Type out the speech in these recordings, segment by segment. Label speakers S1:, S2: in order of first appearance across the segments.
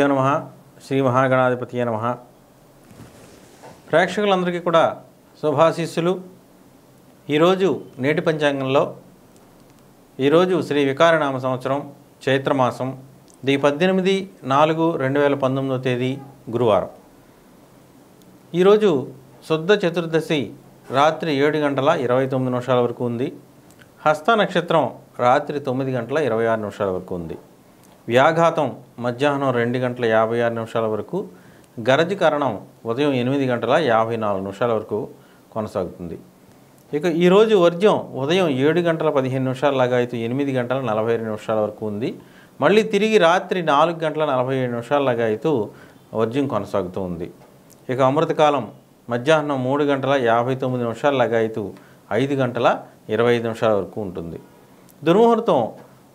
S1: శ్రీ గురుభ్యో నమ శ్రీ మహాగణాధిపతి నమ. ప్రేక్షకులందరికీ కూడా శుభాశీస్సులు. ఈరోజు నేటి పంచాంగంలో ఈరోజు శ్రీ వికారనామ సంవత్సరం చైత్రమాసం ది పద్దెనిమిది నాలుగు రెండు వేల పంతొమ్మిదో తేదీ గురువారం. ఈరోజు శుద్ధ చతుర్దశి రాత్రి ఏడు గంటల ఇరవై తొమ్మిది నిమిషాల వరకు ఉంది. హస్త నక్షత్రం రాత్రి తొమ్మిది గంటల ఇరవై ఆరు నిమిషాల వరకు ఉంది. వ్యాఘాతం మధ్యాహ్నం రెండు గంటల యాభై ఆరు నిమిషాల వరకు గరజి కారణం ఉదయం ఎనిమిది గంటల యాభై నాలుగు నిమిషాల వరకు కొనసాగుతుంది. ఇక ఈరోజు వర్జ్యం ఉదయం ఏడు గంటల పదిహేను నిమిషాలలాగా అయితే ఎనిమిది గంటల నలభై ఐదు నిమిషాల వరకు ఉంది. మళ్ళీ తిరిగి రాత్రి నాలుగు గంటల నలభై ఏడు నిమిషాలలాగా అయితే వర్జ్యం కొనసాగుతూ ఉంది. ఇక అమృతకాలం మధ్యాహ్నం మూడు గంటల యాభై తొమ్మిది నిమిషాల అయితే ఐదు గంటల ఇరవై ఐదు నిమిషాల వరకు ఉంటుంది. దుర్ముహూర్తం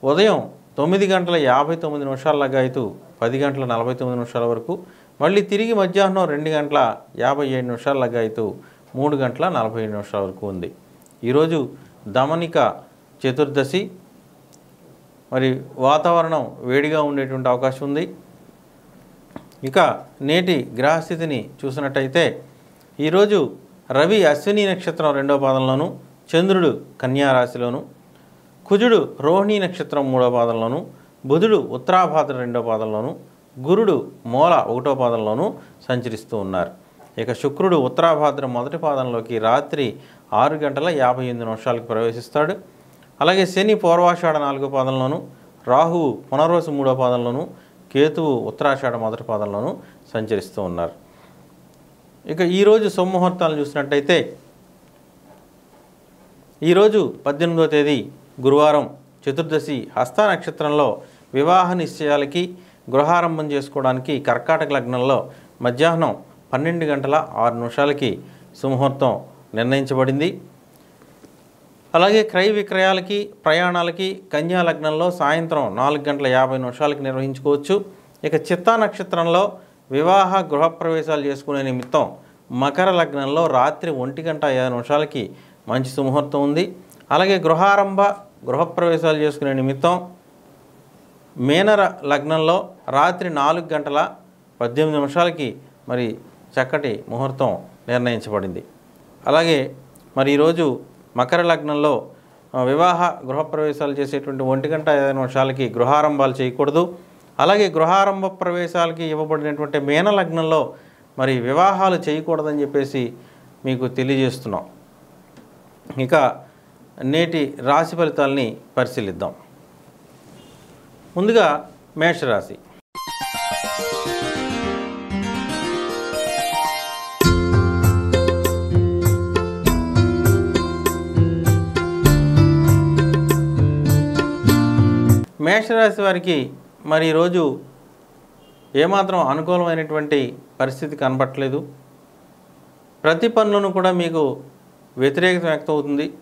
S1: ఉదయం తొమ్మిది గంటల యాభై తొమ్మిది నిమిషాల లగాయతు పది గంటల నలభై తొమ్మిది నిమిషాల వరకు మళ్ళీ తిరిగి మధ్యాహ్నం రెండు గంటల యాభై ఏడు నిమిషాల లగాయతు మూడు గంటల నలభై ఏడు నిమిషాల వరకు ఉంది. ఈరోజు దమనిక చతుర్దశి. మరి వాతావరణం వేడిగా ఉండేటువంటి అవకాశం ఉంది. ఇక నేటి గ్రహస్థితిని చూసినట్టయితే ఈరోజు రవి అశ్విని నక్షత్రం రెండో పాదంలోను చంద్రుడు కన్యారాశిలోను కుజుడు రోహిణీ నక్షత్రం మూడో పాదంలోను బుధుడు ఉత్తరాభాద్ర రెండో పాదంలోను గురుడు మూల ఒకటో పాదంలోనూ సంచరిస్తూ ఉన్నారు. ఇక శుక్రుడు ఉత్తరాభాద్ర మొదటి పాదంలోకి రాత్రి ఆరు గంటల యాభై ఎనిమిది నిమిషాలకు ప్రవేశిస్తాడు. అలాగే శని పూర్వాషాఢ నాలుగో పాదంలోను రాహువు పునర్వసు మూడో పాదంలోను కేతువు ఉత్తరాషాఢ మొదటి పాదంలోను సంచరిస్తూ ఉన్నారు. ఇక ఈరోజు సోమముహూర్తాలు చూసినట్టయితే ఈరోజు పద్దెనిమిదో తేదీ గురువారం చతుర్దశి హస్త నక్షత్రంలో వివాహ నిశ్చయాలకి గృహారంభం చేసుకోవడానికి కర్కాటక లగ్నంలో మధ్యాహ్నం పన్నెండు గంటల ఆరు నిమిషాలకి సుముహూర్తం నిర్ణయించబడింది. అలాగే క్రయ విక్రయాలకి ప్రయాణాలకి కన్యా లగ్నంలో సాయంత్రం నాలుగు గంటల యాభై నిమిషాలకి నిర్వహించుకోవచ్చు. ఇక చిత్తా నక్షత్రంలో వివాహ గృహప్రవేశాలు చేసుకునే నిమిత్తం మకర లగ్నంలో రాత్రి ఒంటి గంట యాభై నిమిషాలకి మంచి సుముహూర్తం ఉంది. అలాగే గృహారంభ గృహప్రవేశాలు చేసుకునే నిమిత్తం మేనర లగ్నంలో రాత్రి నాలుగు గంటల పద్దెనిమిది నిమిషాలకి మరి చక్కటి ముహూర్తం నిర్ణయించబడింది. అలాగే మరి ఈరోజు మకర లగ్నంలో వివాహ గృహప్రవేశాలు చేసేటువంటి ఒంటి గంట ఐదు నిమిషాలకి గృహారంభాలు చేయకూడదు. అలాగే గృహారంభ ప్రవేశాలకి ఇవ్వబడినటువంటి మేన లగ్నంలో మరి వివాహాలు చేయకూడదని చెప్పేసి మీకు తెలియజేస్తున్నాం. ఇక నేటి రాశి ఫలితాలని పరిశీలిద్దాం. ముందుగా మేషరాశి. మేషరాశి వారికి మరి ఈరోజు ఏమాత్రం అనుకూలమైనటువంటి పరిస్థితి కనపట్లేదు ప్రతి పనులను కూడా మీకు వ్యతిరేకత వ్యక్తమవుతుంది.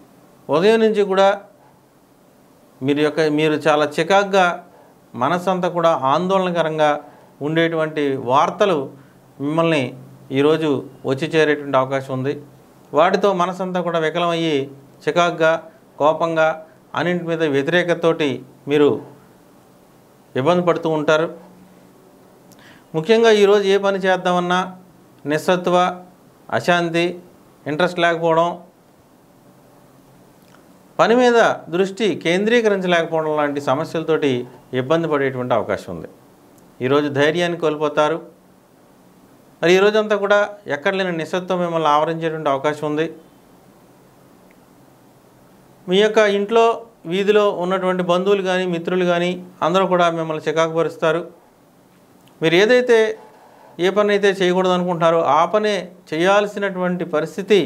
S1: ఉదయం నుంచి కూడా మీరు యొక్క మీరు చాలా చికాగ్గా మనసంతా కూడా ఆందోళనకరంగా ఉండేటువంటి వార్తలు మిమ్మల్ని ఈరోజు వచ్చి చేరేటువంటి అవకాశం ఉంది. వాటితో మనసంతా కూడా వికలమయ్యి చికాగ్గా కోపంగా అన్నింటి మీద వ్యతిరేకతతోటి మీరు ఇబ్బంది పడుతూ ఉంటారు. ముఖ్యంగా ఈరోజు ఏ పని చేద్దామన్నా నిస్సత్వ అశాంతి ఇంట్రెస్ట్ లేకపోవడం పని మీద దృష్టి కేంద్రీకరించలేకపోవడం లాంటి సమస్యలతోటి ఇబ్బంది పడేటువంటి అవకాశం ఉంది. ఈరోజు ధైర్యాన్ని కోల్పోతారు. మరి ఈరోజంతా కూడా ఎక్కడ లేని నిశ్శత్వం మిమ్మల్ని ఆవరించేటువంటి అవకాశం ఉంది. మీ యొక్క ఇంట్లో వీధిలో ఉన్నటువంటి బంధువులు కానీ మిత్రులు కానీ అందరూ కూడా మిమ్మల్ని చికాకు పరుస్తారు మీరు ఏదైతే ఏ పని అయితే చేయకూడదు అనుకుంటున్నారో ఆ పనే చేయాల్సినటువంటి పరిస్థితి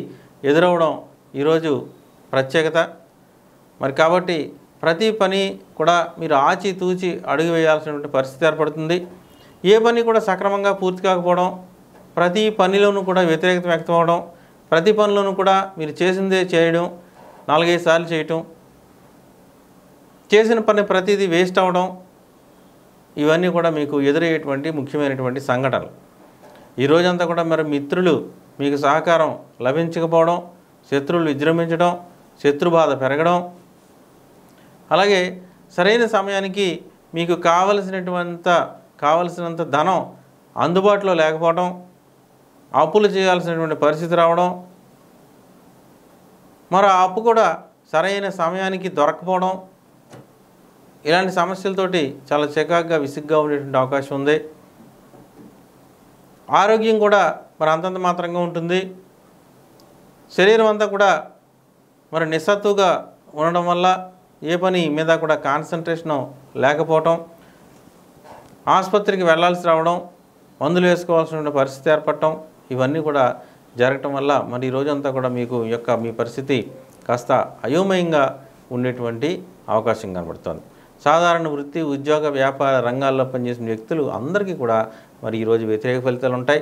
S1: ఎదురవడం ఈరోజు ప్రత్యేకత. మరి కాబట్టి ప్రతి పని కూడా మీరు ఆచి తూచి అడుగు వేయాల్సినటువంటి పరిస్థితి ఏర్పడుతుంది. ఏ పని కూడా సక్రమంగా పూర్తి కాకపోవడం ప్రతి పనిలోనూ కూడా వ్యతిరేకత వ్యక్తం అవడం ప్రతి పనిలోనూ కూడా మీరు చేసిందే చేయడం నాలుగైదు సార్లు చేయటం చేసిన పని ప్రతిదీ వేస్ట్ అవ్వడం ఇవన్నీ కూడా మీకు ఎదురయ్యేటువంటి ముఖ్యమైనటువంటి సంఘటనలు. ఈ రోజంతా కూడా మరి మిత్రులు మీకు సహకారం లభించకపోవడం శత్రువులు విజృంభించడం శత్రుబాధ పెరగడం అలాగే సరైన సమయానికి మీకు కావలసినటువంటి కావలసినంత ధనం అందుబాటులో లేకపోవడం అప్పులు చేయాల్సినటువంటి పరిస్థితి రావడం మరో ఆ అప్పు కూడా సరైన సమయానికి దొరకపోవడం ఇలాంటి సమస్యలతోటి చాలా చికాగ్గా విసిగ్గా ఉండేటువంటి అవకాశం ఉంది. ఆరోగ్యం కూడా మరి అంతంత మాత్రంగా ఉంటుంది. శరీరం అంతా కూడా మరి నిస్సత్తుగా ఉండడం వల్ల ఏ పని మీద కూడా కాన్సన్ట్రేషన్ లేకపోవటం ఆసుపత్రికి వెళ్ళాల్సి రావడం మందులు వేసుకోవాల్సిన పరిస్థితి ఏర్పడటం ఇవన్నీ కూడా జరగటం వల్ల మరి ఈ రోజంతా కూడా మీకు యొక్క మీ పరిస్థితి కాస్త అయోమయంగా ఉండేటువంటి అవకాశం కనబడుతోంది. సాధారణ వృత్తి ఉద్యోగ వ్యాపార రంగాల్లో పనిచేసిన వ్యక్తులు అందరికీ కూడా మరి ఈరోజు వ్యతిరేక ఫలితాలు ఉంటాయి.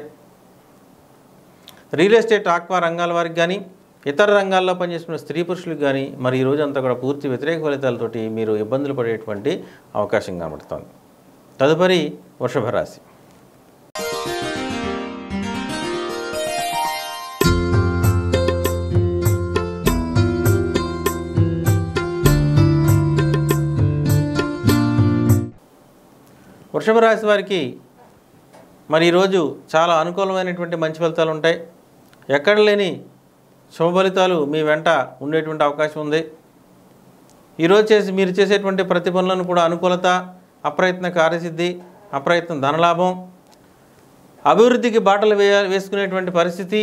S1: రియల్ ఎస్టేట్ ఆక్వా రంగాల వారికి కానీ ఇతర రంగాల్లో పనిచేసిన స్త్రీ పురుషులకు కానీ మరి ఈరోజు రోజు అంతా కూడా పూర్తి వ్యతిరేక ఫలితాలతోటి మీరు ఇబ్బందులు పడేటువంటి అవకాశం కనబడుతోంది. తదుపరి వృషభ రాశి. వృషభ రాశి వారికి మరి ఈరోజు చాలా అనుకూలమైనటువంటి మంచి ఫలితాలు ఉంటాయి. ఎక్కడ లేని శుభ ఫలితాలు మీ వెంట ఉండేటువంటి అవకాశం ఉంది. ఈరోజు చేసి మీరు చేసేటువంటి ప్రతి పనులను కూడా అనుకూలత అప్రయత్న కార్యసిద్ధి అప్రయత్న ధనలాభం అభివృద్ధికి బాటలు వేయ వేసుకునేటువంటి పరిస్థితి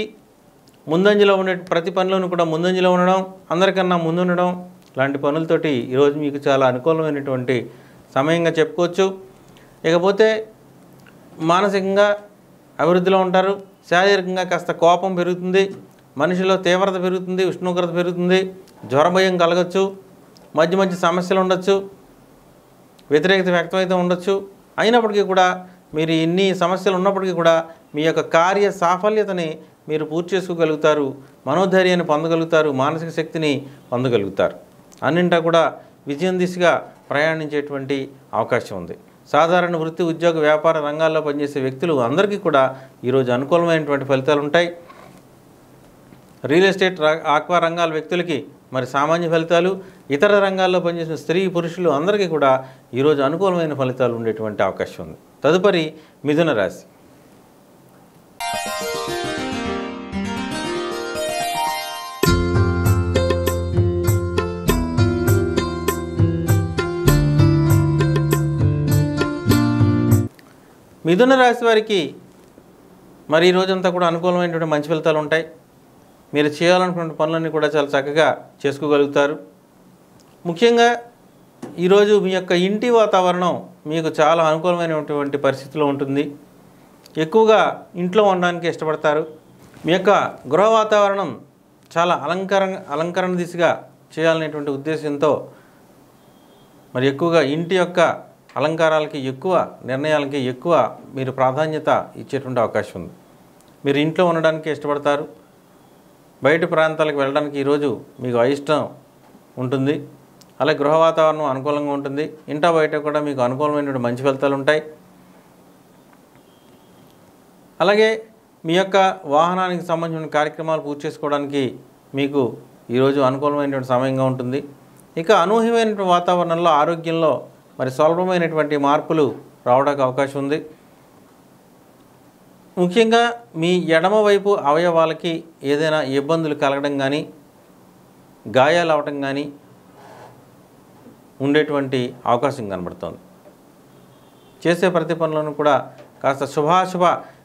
S1: ముందంజలో ఉండే ప్రతి పనులను కూడా ముందంజలో ఉండడం అందరికన్నా ముందుండడం లాంటి పనులతోటి ఈరోజు మీకు చాలా అనుకూలమైనటువంటి సమయంగా చెప్పుకోవచ్చు. ఇకపోతే మానసికంగా అభివృద్ధిలో ఉంటారు. శారీరకంగా కాస్త కోపం పెరుగుతుంది. మనిషిలో తీవ్రత పెరుగుతుంది ఉష్ణోగ్రత పెరుగుతుంది జ్వరభయం కలగచ్చు మధ్య మధ్య సమస్యలు ఉండొచ్చు వ్యతిరేకత వ్యక్తమైతే ఉండొచ్చు. అయినప్పటికీ కూడా మీరు ఇన్ని సమస్యలు ఉన్నప్పటికీ కూడా మీ యొక్క కార్య సాఫల్యతని మీరు పూర్తి చేసుకోగలుగుతారు మనోధైర్యాన్ని పొందగలుగుతారు మానసిక శక్తిని పొందగలుగుతారు. అన్నింటా కూడా విజయం దిశగా ప్రయాణించేటువంటి అవకాశం ఉంది. సాధారణ వృత్తి ఉద్యోగ వ్యాపార రంగాల్లో పనిచేసే వ్యక్తులు అందరికీ కూడా ఈరోజు అనుకూలమైనటువంటి ఫలితాలు ఉంటాయి. రియల్ ఎస్టేట్ ఆక్వా రంగాల వ్యక్తులకి మరి సామాన్య ఫలితాలు ఇతర రంగాల్లో పనిచేసిన స్త్రీ పురుషులు అందరికీ కూడా ఈరోజు అనుకూలమైన ఫలితాలు ఉండేటువంటి అవకాశం ఉంది. తదుపరి మిథున రాశి. మిథున రాశి వారికి మరి ఈ రోజంతా కూడా అనుకూలమైనటువంటి మంచి ఫలితాలు ఉంటాయి. మీరు చేయాలనుకున్న పనులన్నీ కూడా చాలా చక్కగా చేసుకోగలుగుతారు. ముఖ్యంగా ఈరోజు మీ యొక్క ఇంటి వాతావరణం మీకు చాలా అనుకూలమైనటువంటి పరిస్థితిలో ఉంటుంది. ఎక్కువగా ఇంట్లో ఉండడానికి ఇష్టపడతారు. మీ యొక్క గృహ వాతావరణం చాలా అలంకర అలంకరణ దిశగా చేయాలనేటువంటి ఉద్దేశంతో మరి ఎక్కువగా ఇంటి యొక్క అలంకారాలకి ఎక్కువ నిర్ణయాలకి ఎక్కువ మీరు ప్రాధాన్యత ఇచ్చేటువంటి అవకాశం ఉంది. మీరు ఇంట్లో ఉండడానికి ఇష్టపడతారు. బయట ప్రాంతాలకు వెళ్ళడానికి ఈరోజు మీకు అయిష్టం ఉంటుంది. అలాగే గృహ వాతావరణం అనుకూలంగా ఉంటుంది. ఇంటా బయట కూడా మీకు అనుకూలమైనటువంటి మంచి ఫలితాలు ఉంటాయి. అలాగే మీ యొక్క వాహనానికి సంబంధించిన కార్యక్రమాలు పూర్తి చేసుకోవడానికి మీకు ఈరోజు అనుకూలమైనటువంటి సమయంగా ఉంటుంది. ఇక అనూహ్యమైనటువంటి వాతావరణంలో ఆరోగ్యంలో మరి స్వల్పమైనటువంటి మార్పులు రావడానికి అవకాశం ఉంది. ముఖ్యంగా మీ ఎడమవైపు అవయవాలకి ఏదైనా ఇబ్బందులు కలగడం కానీ గాయాలు అవటం కానీ ఉండేటువంటి అవకాశం కనబడుతోంది. చేసే ప్రతి పనులను కూడా కాస్త శుభాశుభ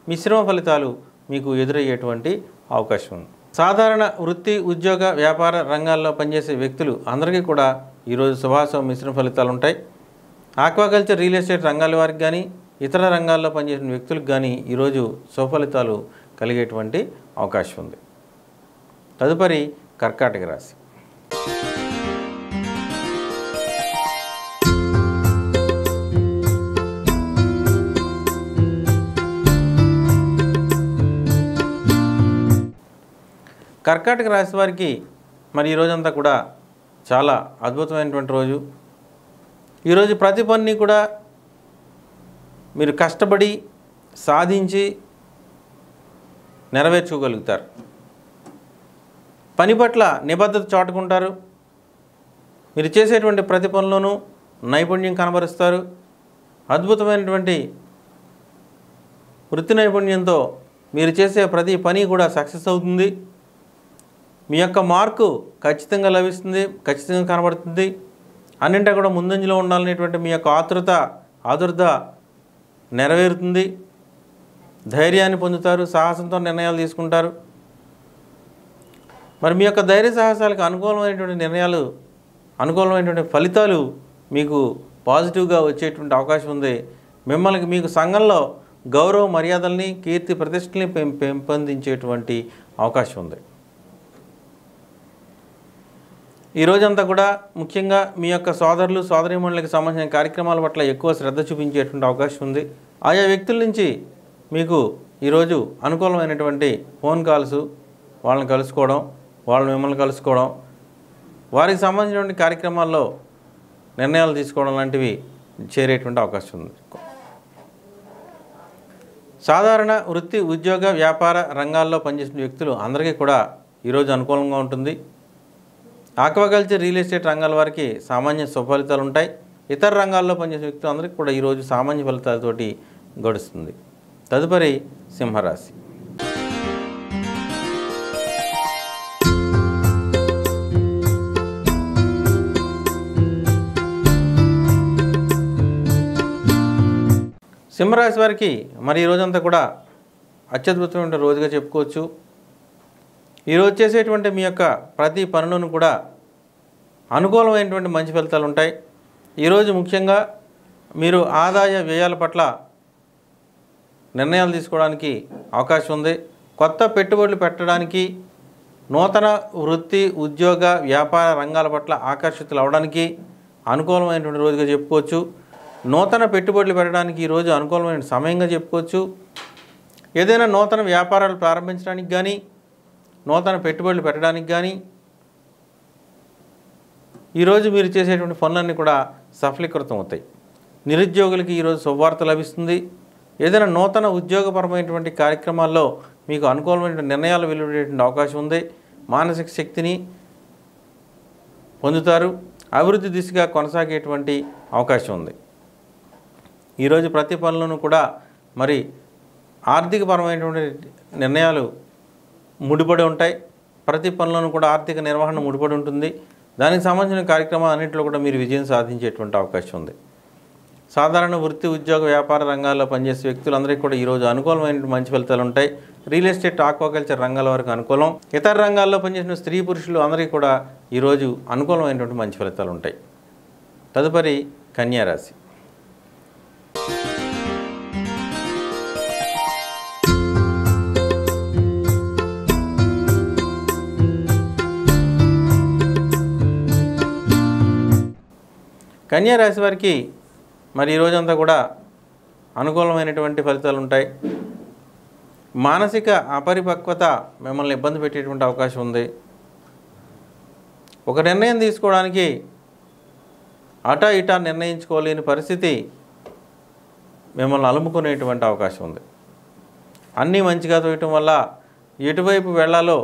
S1: మిశ్రమ ఫలితాలు మీకు ఎదురయ్యేటువంటి అవకాశం ఉంది. సాధారణ వృత్తి ఉద్యోగ వ్యాపార రంగాల్లో పనిచేసే వ్యక్తులు అందరికీ కూడా ఈరోజు శుభాశుభ మిశ్రమ ఫలితాలు ఉంటాయి. ఆక్వాకల్చర్ రియల్ ఎస్టేట్ రంగాల వారికి కానీ ఇతర రంగాల్లో పనిచేసిన వ్యక్తులకు కానీ ఈరోజు సుఫలితాలు కలిగేటువంటి అవకాశం ఉంది. తదుపరి కర్కాటక రాశి. కర్కాటక రాశి వారికి మరి ఈ రోజంతా కూడా చాలా అద్భుతమైనటువంటి రోజు. ఈరోజు ప్రతి పనిని కూడా మీరు కష్టపడి సాధించి నెరవేర్చుకోగలుగుతారు. పని పట్ల నిబద్ధత చాటుకుంటారు. మీరు చేసేటువంటి ప్రతి పనిలోనూ నైపుణ్యం కనబరుస్తారు. అద్భుతమైనటువంటి వృత్తి నైపుణ్యంతో మీరు చేసే ప్రతి పని కూడా సక్సెస్ అవుతుంది. మీ యొక్క మార్కు ఖచ్చితంగా లభిస్తుంది ఖచ్చితంగా కనబడుతుంది. అన్నింటా కూడా ముందంజలో ఉండాలనేటువంటి మీ యొక్క ఆతృత ఆదుర్ద నెరవేరుతుంది. ధైర్యాన్ని పొందుతారు సాహసంతో నిర్ణయాలు తీసుకుంటారు. మరి మీ యొక్క ధైర్య సాహసాలకు అనుకూలమైనటువంటి నిర్ణయాలు అనుకూలమైనటువంటి ఫలితాలు మీకు పాజిటివ్గా వచ్చేటువంటి అవకాశం ఉంది. మిమ్మల్ని మీకు సంఘంలో గౌరవ మర్యాదల్ని కీర్తి ప్రతిష్టల్ని పెం పెంపొందించేటువంటి అవకాశం ఉంది. ఈ రోజంతా కూడా ముఖ్యంగా మీ యొక్క సోదరులు సోదరీమణులకు సంబంధించిన కార్యక్రమాల పట్ల ఎక్కువ శ్రద్ధ చూపించేటువంటి అవకాశం ఉంది. ఆయా వ్యక్తుల నుంచి మీకు ఈరోజు అనుకూలమైనటువంటి ఫోన్ కాల్స్ వాళ్ళని కలుసుకోవడం వాళ్ళు మిమ్మల్ని కలుసుకోవడం వారికి సంబంధించినటువంటి కార్యక్రమాల్లో నిర్ణయాలు తీసుకోవడం లాంటివి చేరేటువంటి అవకాశం ఉంది. సాధారణ వృత్తి ఉద్యోగ వ్యాపార రంగాల్లో పనిచేసిన వ్యక్తులు అందరికీ కూడా ఈరోజు అనుకూలంగా ఉంటుంది. ఆక్వాకల్చర్ రియల్ ఎస్టేట్ రంగాల వారికి సామాన్య సుఫలితాలు ఉంటాయి. ఇతర రంగాల్లో పనిచేసే వ్యక్తులు అందరికీ కూడా ఈరోజు సామాన్య ఫలితాలతోటి గడుస్తుంది. తదుపరి సింహరాశి. సింహరాశి వారికి మరి ఈ రోజంతా కూడా అత్యద్భుతమైన రోజుగా చెప్పుకోవచ్చు. ఈరోజు చేసేటువంటి మీ యొక్క ప్రతి పనులను కూడా అనుకూలమైనటువంటి మంచి ఫలితాలు ఉంటాయి. ఈరోజు ముఖ్యంగా మీరు ఆదాయ వ్యయాల పట్ల నిర్ణయాలు తీసుకోవడానికి అవకాశం ఉంది. కొత్త పెట్టుబడులు పెట్టడానికి నూతన వృత్తి ఉద్యోగ వ్యాపార రంగాల పట్ల ఆకర్షితులు అవడానికి అనుకూలమైనటువంటి రోజుగా చెప్పుకోవచ్చు. నూతన పెట్టుబడులు పెట్టడానికి ఈరోజు అనుకూలమైన సమయంగా చెప్పుకోవచ్చు. ఏదైనా నూతన వ్యాపారాలు ప్రారంభించడానికి కానీ నూతన పెట్టుబడులు పెట్టడానికి కానీ ఈరోజు మీరు చేసేటువంటి పనులన్నీ కూడా సఫలీకృతం అవుతాయి. నిరుద్యోగులకి ఈరోజు శుభవార్త లభిస్తుంది. ఏదైనా నూతన ఉద్యోగపరమైనటువంటి కార్యక్రమాల్లో మీకు అనుకూలమైన నిర్ణయాలు వెలువడేటువంటి అవకాశం ఉంది. మానసిక శక్తిని పొందుతారు. అభివృద్ధి దిశగా కొనసాగేటువంటి అవకాశం ఉంది. ఈరోజు ప్రతి పనులను కూడా మరి ఆర్థికపరమైనటువంటి నిర్ణయాలు ముడిపడి ఉంటాయి. ప్రతి పనులను కూడా ఆర్థిక నిర్వహణ ముడిపడి ఉంటుంది. దానికి సంబంధించిన కార్యక్రమాలు అన్నింటిలో కూడా మీరు విజయం సాధించేటువంటి అవకాశం ఉంది. సాధారణ వృత్తి ఉద్యోగ వ్యాపార రంగాల్లో పనిచేసే వ్యక్తులందరికీ కూడా ఈరోజు అనుకూలమైన మంచి ఫలితాలు ఉంటాయి. రియల్ ఎస్టేట్ ఆక్వాకల్చర్ రంగాల వరకు అనుకూలం. ఇతర రంగాల్లో పనిచేసిన స్త్రీ పురుషులు అందరికీ కూడా ఈరోజు అనుకూలమైనటువంటి మంచి ఫలితాలు ఉంటాయి. తదుపరి కన్యారాశి. కన్యారాశి వారికి మరి ఈ రోజంతా కూడా అనుకూలమైనటువంటి ఫలితాలు ఉంటాయి. మానసిక అపరిపక్వత మిమ్మల్ని ఇబ్బంది పెట్టేటువంటి అవకాశం ఉంది. ఒక నిర్ణయం తీసుకోవడానికి అటా ఇటా నిర్ణయించుకోలేని పరిస్థితి మిమ్మల్ని అలుముకునేటువంటి అవకాశం ఉంది. అన్నీ మంచిగా తోయటం వల్ల ఎటువైపు వెళ్ళాలో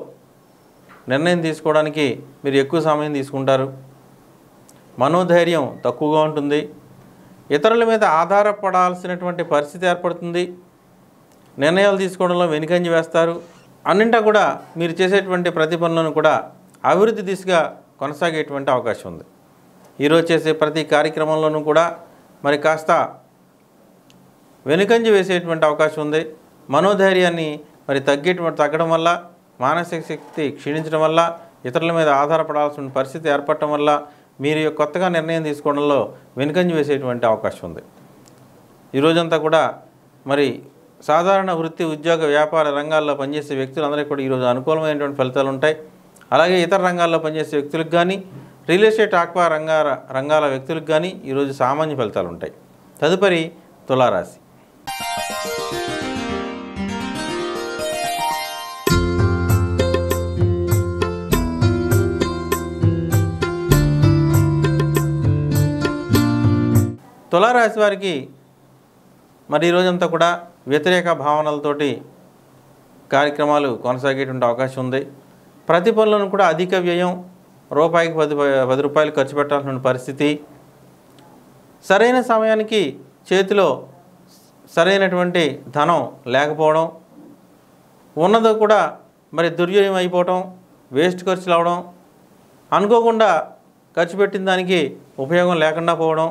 S1: నిర్ణయం తీసుకోవడానికి మీరు ఎక్కువ సమయం తీసుకుంటారు. మనోధైర్యం తక్కువగా ఉంటుంది. ఇతరుల మీద ఆధారపడాల్సినటువంటి పరిస్థితి ఏర్పడుతుంది. నిర్ణయాలు తీసుకోవడంలో వెనుకంజి వేస్తారు. అన్నింటా కూడా మీరు చేసేటువంటి ప్రతి పనులను కూడా అభివృద్ధి దిశగా కొనసాగేటువంటి అవకాశం ఉంది. ఈరోజు చేసే ప్రతి కార్యక్రమంలోనూ కూడా మరి కాస్త వెనుకంజి వేసేటువంటి అవకాశం ఉంది. మనోధైర్యాన్ని మరి తగ్గేటువంటి తగ్గడం వల్ల మానసిక శక్తి క్షీణించడం వల్ల ఇతరుల మీద ఆధారపడాల్సిన పరిస్థితి ఏర్పడటం వల్ల మీరు కొత్తగా నిర్ణయం తీసుకోవడంలో వెనుకంజ వేసేటువంటి అవకాశం ఉంది. ఈ రోజంతా కూడా మరి సాధారణ వృత్తి ఉద్యోగ వ్యాపార రంగాల్లో పనిచేసే వ్యక్తులందరికీ కూడా ఈరోజు అనుకూలమైనటువంటి ఫలితాలు ఉంటాయి. అలాగే ఇతర రంగాల్లో పనిచేసే వ్యక్తులకు కానీ రియల్ ఎస్టేట్ ఆక్వా రంగాల రంగాల వ్యక్తులకు కానీ ఈరోజు సామాన్య ఫలితాలు ఉంటాయి. తదుపరి తులారాశి. తులారాశి వారికి మరి ఈ రోజంతా కూడా వ్యతిరేక భావనలతోటి కార్యక్రమాలు కొనసాగేటువంటి అవకాశం ఉంది. ప్రతి పనులను కూడా అధిక వ్యయం రూపాయికి పది పది రూపాయలు ఖర్చు పెట్టాల్సిన పరిస్థితి. సరైన సమయానికి చేతిలో సరైనటువంటి ధనం లేకపోవడం ఉన్నది కూడా మరి దుర్వ్యయం అయిపోవటం వేస్ట్ ఖర్చులు అవడం అనుకోకుండా ఖర్చు పెట్టిన దానికి ఉపయోగం లేకుండా పోవడం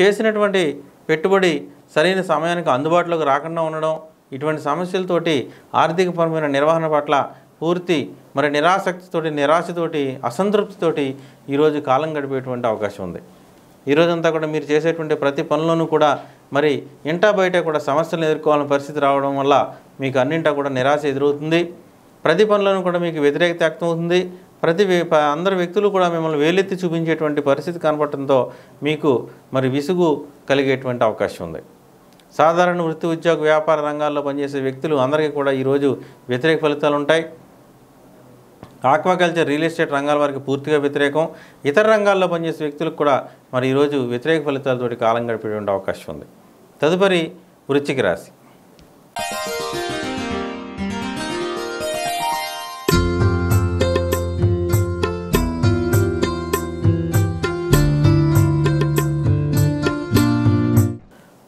S1: చేసినటువంటి పెట్టుబడి సరైన సమయానికి అందుబాటులోకి రాకుండా ఉండడం ఇటువంటి సమస్యలతోటి ఆర్థికపరమైన నిర్వహణ పట్ల పూర్తి మరి నిరాసక్తితోటి నిరాశతోటి అసంతృప్తితోటి ఈరోజు కాలం గడిపేటువంటి అవకాశం ఉంది. ఈరోజంతా కూడా మీరు చేసేటువంటి ప్రతి పనుల్లోనూ కూడా మరి ఇంటా బయట కూడా సమస్యలను ఎదుర్కోవాలని పరిస్థితి రావడం వల్ల మీకు అన్నింటా కూడా నిరాశ ఎదురవుతుంది. ప్రతి పనులను కూడా మీకు వ్యతిరేకత వ్యక్తమవుతుంది. ప్రతి అందరు వ్యక్తులు కూడా మిమ్మల్ని వేలెత్తి చూపించేటువంటి పరిస్థితి కనపడటంతో మీకు మరి విసుగు కలిగేటువంటి అవకాశం ఉంది. సాధారణ వృత్తి ఉద్యోగ వ్యాపార రంగాల్లో పనిచేసే వ్యక్తులు అందరికీ కూడా ఈరోజు వ్యతిరేక ఫలితాలు ఉంటాయి. ఆక్వాకల్చర్ రియల్ ఎస్టేట్ రంగాల వారికి పూర్తిగా వ్యతిరేకం. ఇతర రంగాల్లో పనిచేసే వ్యక్తులకు కూడా మరి ఈరోజు వ్యతిరేక ఫలితాలతోటి కాలం గడిపేటువంటి అవకాశం ఉంది. తదుపరి వృత్తికి రాశి.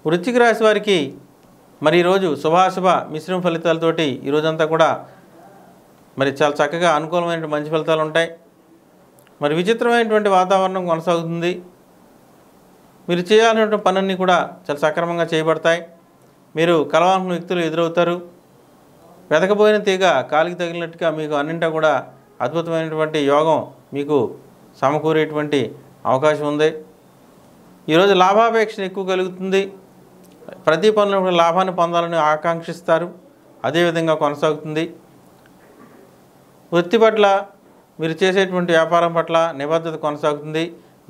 S1: వృశ్చిక రాశి వారికి మరి ఈరోజు శుభాశుభ మిశ్రమ ఫలితాలతోటి ఈరోజంతా కూడా మరి చాలా చక్కగా అనుకూలమైన మంచి ఫలితాలు ఉంటాయి. మరి విచిత్రమైనటువంటి వాతావరణం కొనసాగుతుంది. మీరు చేయాల్సినటువంటి పనులన్నీ కూడా చాలా సక్రమంగా చేయబడతాయి. మీరు కలవాల్సిన వ్యక్తులు ఎదురవుతారు. వెతకపోయిన తీగ కాలికి తగిలినట్టుగా మీకు అన్నింటా కూడా అద్భుతమైనటువంటి యోగం మీకు సమకూరేటువంటి అవకాశం ఉంది. ఈరోజు లాభాపేక్ష ఎక్కువ కలుగుతుంది. ప్రతి పనులు కూడా లాభాన్ని పొందాలని ఆకాంక్షిస్తారు. అదేవిధంగా కొనసాగుతుంది. వృత్తి పట్ల మీరు చేసేటువంటి వ్యాపారం పట్ల నిబద్ధత కొనసాగుతుంది.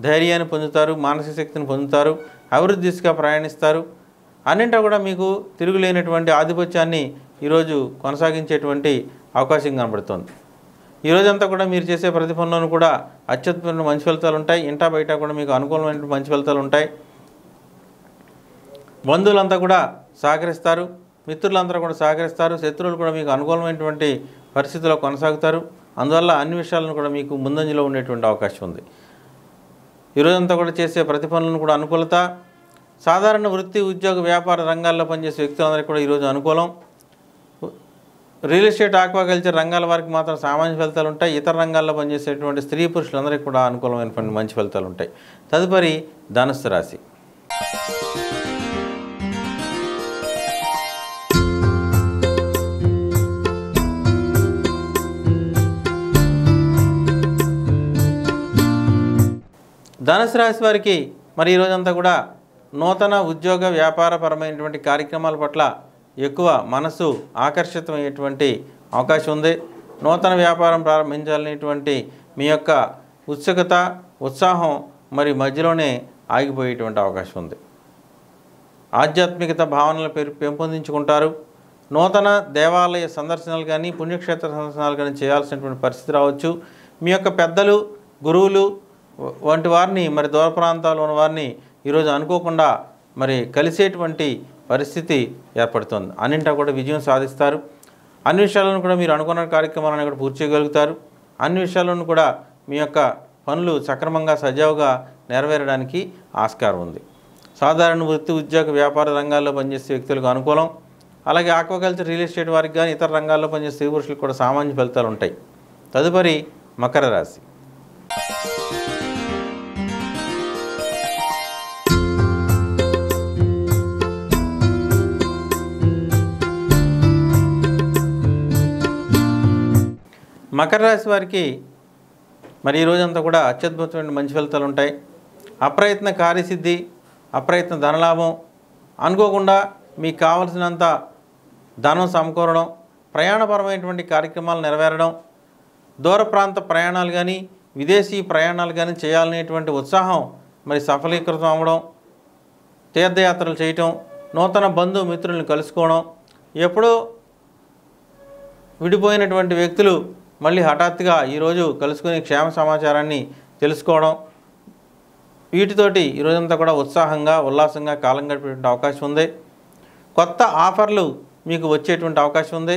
S1: ధైర్యాన్ని పొందుతారు మానసిక శక్తిని పొందుతారు అభివృద్ధి దిశగా ప్రయాణిస్తారు. అన్నింటా కూడా మీకు తిరుగులేనటువంటి ఆధిపత్యాన్ని ఈరోజు కొనసాగించేటువంటి అవకాశం కనబడుతుంది. ఈ రోజంతా కూడా మీరు చేసే ప్రతి పనులను కూడా అత్యద్భుతమైన మంచి ఫలితాలు ఉంటాయి. ఇంటా బయట కూడా మీకు అనుకూలమైన మంచి ఫలితాలు ఉంటాయి. బంధువులంతా కూడా సహకరిస్తారు మిత్రులందరూ కూడా సహకరిస్తారు శత్రువులు కూడా మీకు అనుకూలమైనటువంటి పరిస్థితిలో కొనసాగుతారు. అందువల్ల అన్ని విషయాలను కూడా మీకు ముందంజలో ఉండేటువంటి అవకాశం ఉంది. ఈరోజంతా కూడా చేసే ప్రతి పనులను కూడా అనుకూలత. సాధారణ వృత్తి ఉద్యోగ వ్యాపార రంగాల్లో పనిచేసే వ్యక్తులందరికీ కూడా ఈరోజు అనుకూలం. రియల్ ఎస్టేట్ ఆక్వాకల్చర్ రంగాల వారికి మాత్రం సామాన్య ఫలితాలు ఉంటాయి. ఇతర రంగాల్లో పనిచేసేటువంటి స్త్రీ పురుషులందరికీ కూడా అనుకూలమైనటువంటి మంచి ఫలితాలు ఉంటాయి. తదుపరి ధనుస్సు రాశి. ధనుసు రాశి వారికి మరి ఈరోజంతా కూడా నూతన ఉద్యోగ వ్యాపారపరమైనటువంటి కార్యక్రమాల పట్ల ఎక్కువ మనసు ఆకర్షితమయ్యేటువంటి అవకాశం ఉంది. నూతన వ్యాపారం ప్రారంభించాలనేటువంటి మీ యొక్క ఉత్సుకత ఉత్సాహం మరి మధ్యలోనే ఆగిపోయేటువంటి అవకాశం ఉంది. ఆధ్యాత్మికత భావనలు పెరు పెంపొందించుకుంటారు. నూతన దేవాలయ సందర్శనలు కానీ పుణ్యక్షేత్ర సందర్శనాలు కానీ చేయాల్సినటువంటి పరిస్థితి రావచ్చు. మీ యొక్క పెద్దలు గురువులు వంటి వారిని మరి దూర ప్రాంతాల్లో ఉన్న వారిని ఈరోజు అనుకోకుండా మరి కలిసేటువంటి పరిస్థితి ఏర్పడుతుంది. అన్నింటా కూడా విజయం సాధిస్తారు. అన్ని విషయాలను కూడా మీరు అనుకున్న కార్యక్రమాలను కూడా పూర్తి చేయగలుగుతారు. అన్ని విషయాలను కూడా మీ యొక్క పనులు సక్రమంగా సజావుగా నెరవేరడానికి ఆస్కారం ఉంది. సాధారణ వృత్తి ఉద్యోగ వ్యాపార రంగాల్లో పనిచేసే వ్యక్తులకు అనుకూలం. అలాగే ఆక్వాకల్చర్ రియల్ ఎస్టేట్ వారికి కానీ ఇతర రంగాల్లో పనిచేసే స్త్రీ పురుషులకు కూడా సామాన్య ఫలితాలు ఉంటాయి. తదుపరి మకర రాశి. మకర రాశి వారికి మరి ఈ రోజంతా కూడా అత్యద్భుతమైన మంచి ఫలితాలు ఉంటాయి. అప్రయత్న కార్యసిద్ధి అప్రయత్న ధనలాభం అనుకోకుండా మీకు కావలసినంత ధనం సమకూరడం ప్రయాణపరమైనటువంటి కార్యక్రమాలు నెరవేరడం దూర ప్రాంత ప్రయాణాలు కానీ విదేశీ ప్రయాణాలు కానీ చేయాలనేటువంటి ఉత్సాహం మరి సఫలీకృతం అవ్వడం తీర్థయాత్రలు చేయటం నూతన బంధు మిత్రుల్ని కలుసుకోవడం ఎప్పుడో విడిపోయినటువంటి వ్యక్తులు మళ్ళీ హఠాత్తుగా ఈరోజు కలుసుకుని క్షేమ సమాచారాన్ని తెలుసుకోవడం వీటితోటి ఈరోజంతా కూడా ఉత్సాహంగా ఉల్లాసంగా కాలం గడిపేటువంటి అవకాశం ఉంది. కొత్త ఆఫర్లు మీకు వచ్చేటువంటి అవకాశం ఉంది.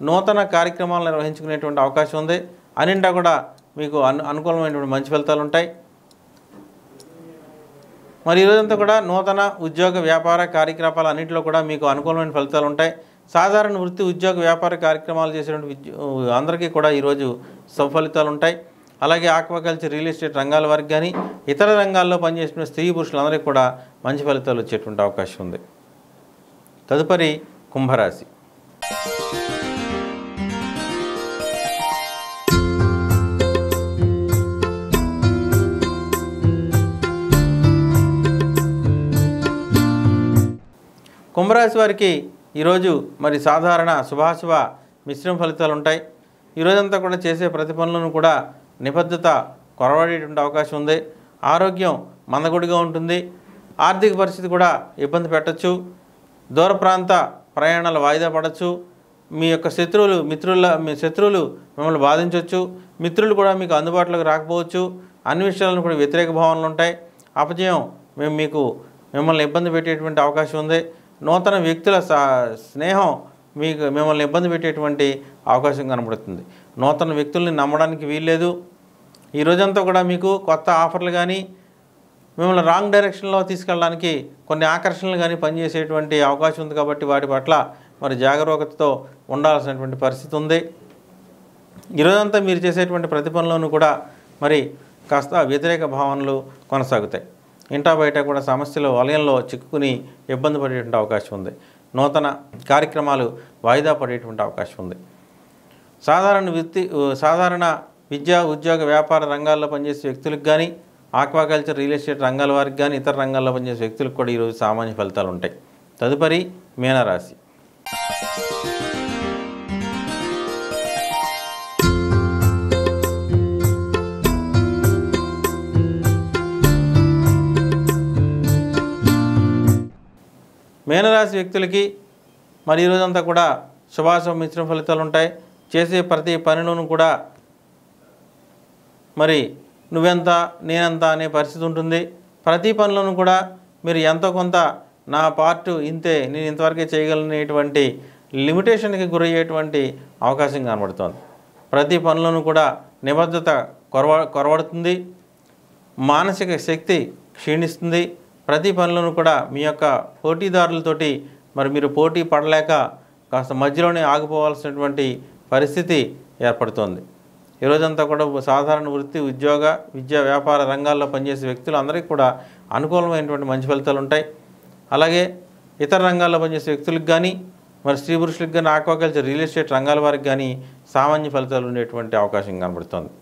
S1: నూతన కార్యక్రమాలు నిర్వహించుకునేటువంటి అవకాశం ఉంది. అన్నింటా కూడా మీకు అను అనుకూలమైనటువంటి మంచి ఫలితాలు ఉంటాయి. మరి ఈరోజంతా కూడా నూతన ఉద్యోగ వ్యాపార కార్యకలాపాలు అన్నింటిలో కూడా మీకు అనుకూలమైన ఫలితాలు ఉంటాయి. సాధారణ వృత్తి ఉద్యోగ వ్యాపార కార్యక్రమాలు చేసేటువంటి విద్య అందరికీ కూడా ఈరోజు సఫలితాలు ఉంటాయి అలాగే ఆక్వాకల్చర్ రియల్ ఎస్టేట్ రంగాల వారికి కానీ ఇతర రంగాల్లో పనిచేసిన స్త్రీ పురుషులందరికీ కూడా మంచి ఫలితాలు వచ్చేటువంటి అవకాశం ఉంది. తదుపరి కుంభరాశి. కుంభరాశి వారికి ఈరోజు మరి సాధారణ శుభాశుభ మిశ్రమ ఫలితాలు ఉంటాయి. ఈరోజంతా కూడా చేసే ప్రతి పనులను కూడా నిబద్ధత కొరవడేటువంటి అవకాశం ఉంది. ఆరోగ్యం మందగుడిగా ఉంటుంది. ఆర్థిక పరిస్థితి కూడా ఇబ్బంది పెట్టచ్చు. దూర ప్రాంత ప్రయాణాలు వాయిదా పడవచ్చు మీ యొక్క శత్రువులు మిత్రుల మీ శత్రువులు మిమ్మల్ని బాధించవచ్చు మిత్రులు కూడా మీకు అందుబాటులోకి రాకపోవచ్చు. అన్ని విషయాలను కూడా వ్యతిరేక భావనలు ఉంటాయి. అపజయం మేము మీకు మిమ్మల్ని ఇబ్బంది పెట్టేటువంటి అవకాశం ఉంది. నూతన వ్యక్తుల సా- స్నేహం మీకు మిమ్మల్ని ఇబ్బంది పెట్టేటువంటి అవకాశం కనబడుతుంది. నూతన వ్యక్తుల్ని నమ్మడానికి వీల్లేదు. ఈ రోజంతా కూడా మీకు కొత్త ఆఫర్లు కానీ మిమ్మల్ని రాంగ్ డైరెక్షన్లో తీసుకెళ్ళడానికి కొన్ని ఆకర్షణలు కానీ పనిచేసేటువంటి అవకాశం ఉంది కాబట్టి వాటి పట్ల మరి జాగరూకతతో ఉండాల్సినటువంటి పరిస్థితి ఉంది. ఈరోజంతా మీరు చేసేటువంటి ప్రతి పనిలోనూ కూడా మరి కాస్త వ్యతిరేక భావనలు కొనసాగుతాయి. ఇంటా బయట కూడా సమస్యలు వలయంలో చిక్కుకుని ఇబ్బంది పడేటువంటి అవకాశం ఉంది. నూతన కార్యక్రమాలు వాయిదా పడేటువంటి అవకాశం ఉంది. సాధారణ వృత్తి సాధారణ విద్యా ఉద్యోగ వ్యాపార రంగాల్లో పనిచేసే వ్యక్తులకు కానీ ఆక్వాకల్చర్ రియల్ ఎస్టేట్ రంగాల వారికి కానీ ఇతర రంగాల్లో పనిచేసే వ్యక్తులకు కూడా ఈరోజు సామాన్య ఫలితాలు ఉంటాయి. తదుపరి మీనరాశి. మీనరాశి వ్యక్తులకి మరి ఈరోజంతా కూడా శుభాశుభ మిశ్రమ ఫలితాలు ఉంటాయి. చేసే ప్రతి పనిలోనూ కూడా మరి నువ్వెంత నేనెంత అనే పరిస్థితి ఉంటుంది. ప్రతి పనిలోనూ కూడా మీరు ఎంతో కొంత నా పార్ట్ ఇంతే నేను ఇంతవరకే చేయగలనేటువంటి లిమిటేషన్కి గురయ్యేటువంటి అవకాశం కనబడుతోంది. ప్రతి పనిలోనూ కూడా నిబద్ధత కొరవ కొరవడుతుంది. మానసిక శక్తి క్షీణిస్తుంది. ప్రతి పనిలోనూ కూడా మీ యొక్క పోటీదారులతోటి మరి మీరు పోటీ పడలేక కాస్త మధ్యలోనే ఆగిపోవాల్సినటువంటి పరిస్థితి ఏర్పడుతోంది. ఈ రోజంతా కూడా సాధారణ వృత్తి ఉద్యోగ విద్యా వ్యాపార రంగాల్లో పనిచేసే వ్యక్తులు అందరికీ కూడా అనుకూలమైనటువంటి మంచి ఫలితాలు ఉంటాయి. అలాగే ఇతర రంగాల్లో పనిచేసే వ్యక్తులకు కానీ మరి స్త్రీ పురుషులకు కానీ ఆక్వాకల్చర్ రియల్ ఎస్టేట్ రంగాల వారికి కానీ సామాన్య ఫలితాలు ఉండేటువంటి అవకాశం కనబడుతోంది.